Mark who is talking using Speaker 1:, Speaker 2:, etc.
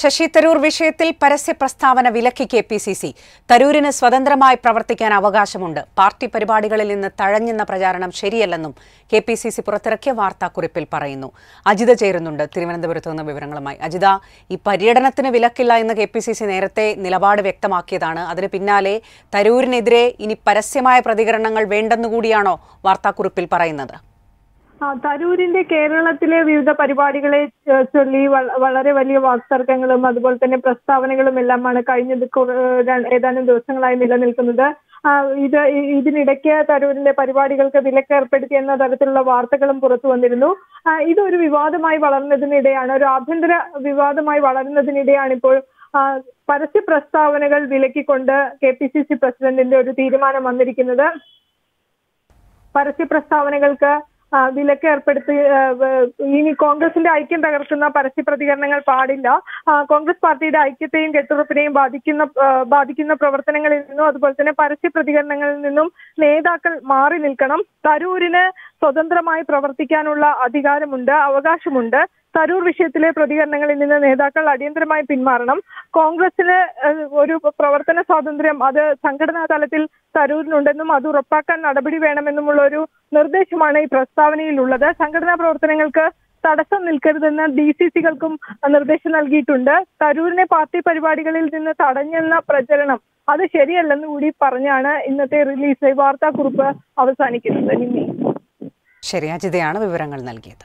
Speaker 1: ശശി തരൂർ വിഷയത്തിൽ പരസ്യ പ്രസ്താവന വിലക്കി കെ പി സി സി. തരൂരിന് സ്വതന്ത്രമായി പ്രവർത്തിക്കാൻ അവകാശമുണ്ട്. പാർട്ടി പരിപാടികളിൽ നിന്ന് തഴഞ്ഞെന്ന പ്രചാരണം ശരിയല്ലെന്നും കെ പി സി സി പുറത്തിറക്കിയ വാർത്താക്കുറിപ്പിൽ പറയുന്നു. അജിത ചേരുന്നുണ്ട്. തിരുവനന്തപുരത്ത് നിന്ന് വിവരങ്ങളുമായി. അജിത ഈ പര്യടനത്തിന് വിലക്കില്ല എന്ന് കെ പി സി സി നേരത്തെ നിലപാട് വ്യക്തമാക്കിയതാണ്. അതിന് പിന്നാലെ തരൂരിനെതിരെ ഇനി പരസ്യമായ പ്രതികരണങ്ങൾ വേണ്ടെന്നുകൂടിയാണോ വാർത്താക്കുറിപ്പിൽ പറയുന്നത്?
Speaker 2: തരൂരിന്റെ കേരളത്തിലെ വിവിധ പരിപാടികളെ ചൊല്ലി വളരെ വലിയ വാക്തർക്കങ്ങളും അതുപോലെ തന്നെ പ്രസ്താവനകളും എല്ലാമാണ് കഴിഞ്ഞ ഏതാനും ദിവസങ്ങളായി നിലനിൽക്കുന്നത്. ഇത് ഇതിനിടയ്ക്ക് തരൂരിന്റെ പരിപാടികൾക്ക് വിലക്കേർപ്പെടുത്തി എന്ന തരത്തിലുള്ള വാർത്തകളും പുറത്തു വന്നിരുന്നു. ഇതൊരു വിവാദമായി വളർന്നതിനിടെയാണ് ഒരു ആഭ്യന്തര വിവാദമായി വളരുന്നതിനിടെയാണ് ഇപ്പോൾ പരസ്യ പ്രസ്താവനകൾ വിലക്കിക്കൊണ്ട് കെ പി സി സി പ്രസിഡന്റിന്റെ ഒരു തീരുമാനം വന്നിരിക്കുന്നത്. പരസ്യ പ്രസ്താവനകൾക്ക് വിലക്ക് ഏർപ്പെടുത്തി ഇനി കോൺഗ്രസിന്റെ ഐക്യം തകർക്കുന്ന പരസ്യ പ്രതികരണങ്ങൾ പാടില്ല. കോൺഗ്രസ് പാർട്ടിയുടെ ഐക്യത്തെയും കെട്ടുറപ്പിനെയും ബാധിക്കുന്ന ബാധിക്കുന്ന പ്രവർത്തനങ്ങളിൽ നിന്നും അതുപോലെ തന്നെ പരസ്യ പ്രതികരണങ്ങളിൽ നിന്നും നേതാക്കൾ മാറി നിൽക്കണം. തരൂരിന് സ്വതന്ത്രമായി പ്രവർത്തിക്കാനുള്ള അധികാരമുണ്ട് അവകാശമുണ്ട്. തരൂർ വിഷയത്തിലെ പ്രതികരണങ്ങളിൽ നിന്ന് നേതാക്കൾ അടിയന്തരമായി പിന്മാറണം. കോൺഗ്രസിന് ഒരു പ്രവർത്തന സ്വാതന്ത്ര്യം അത് സംഘടനാ തലത്തിൽ തരൂരിനുണ്ടെന്നും അത് ഉറപ്പാക്കാൻ നടപടി വേണമെന്നുമുള്ള ഒരു നിർദ്ദേശമാണ് ഈ പ്രസ്താവനയിലുള്ളത്. സംഘടനാ പ്രവർത്തനങ്ങൾക്ക് തടസ്സം നിൽക്കരുതെന്ന് ഡി സി സികൾക്കും നിർദ്ദേശം നൽകിയിട്ടുണ്ട്. തരൂരിനെ പാർട്ടി പരിപാടികളിൽ നിന്ന് തടഞ്ഞെന്ന പ്രചരണം അത് ശരിയല്ലെന്ന് കൂടി പറഞ്ഞാണ് ഇന്നത്തെ റിലീസ്. വാർത്താക്കുറിപ്പ് അവസാനിക്കുന്നത്.
Speaker 1: ശരി അജിതയാണ് വിവരങ്ങൾ നൽകിയത്.